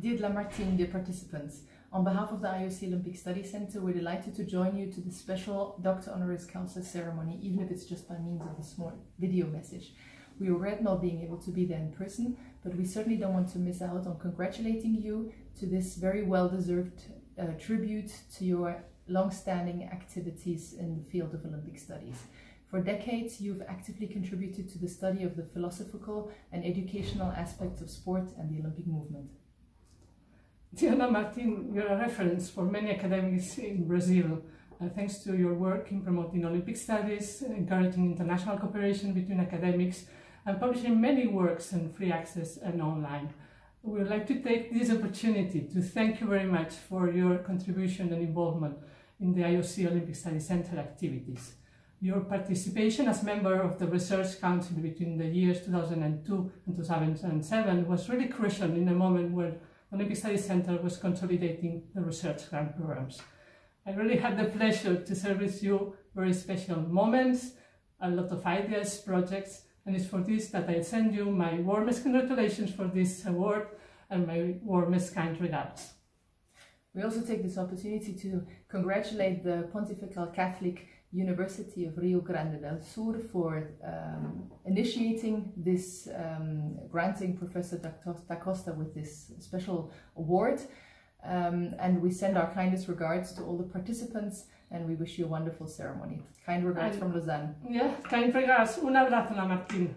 Dear Lamartine, dear participants, on behalf of the IOC Olympic Study Center, we're delighted to join you to the special Dr. Honoris Causa ceremony, even if it's just by means of a small video message. We regret not being able to be there in person, but we certainly don't want to miss out on congratulating you to this very well-deserved uh, tribute to your long-standing activities in the field of Olympic studies. For decades, you've actively contributed to the study of the philosophical and educational aspects of sport and the Olympic movement. Dear Lamartine, you're a reference for many academics in Brazil, uh, thanks to your work in promoting Olympic studies, encouraging international cooperation between academics, and publishing many works on free access and online. We would like to take this opportunity to thank you very much for your contribution and involvement in the IOC Olympic Studies Center activities. Your participation as member of the Research Council between the years 2002 and 2007 was really crucial in a moment where Olympic Studies Center was consolidating the research grant programs. I really had the pleasure to serve with you very special moments, a lot of ideas, projects, and it's for this that I send you my warmest congratulations for this award and my warmest kind regards. We also take this opportunity to congratulate the Pontifical Catholic University of Rio Grande del Sur for um, initiating this, um, granting Professor Da Costa with this special award. Um, and we send our kindest regards to all the participants and we wish you a wonderful ceremony. Kind regards and, from Lausanne. Yeah, kind regards. Un abrazo, Martín.